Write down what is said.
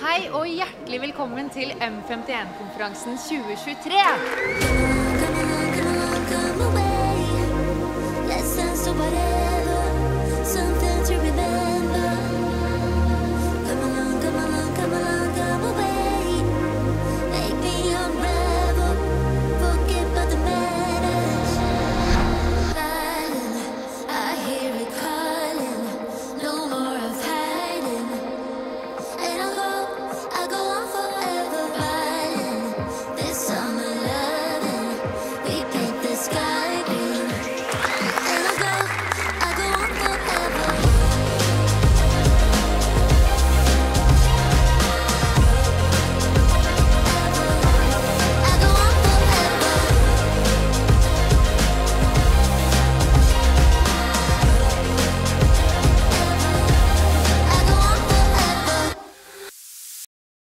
Hei og hjertelig velkommen til M51-konferansen 2023.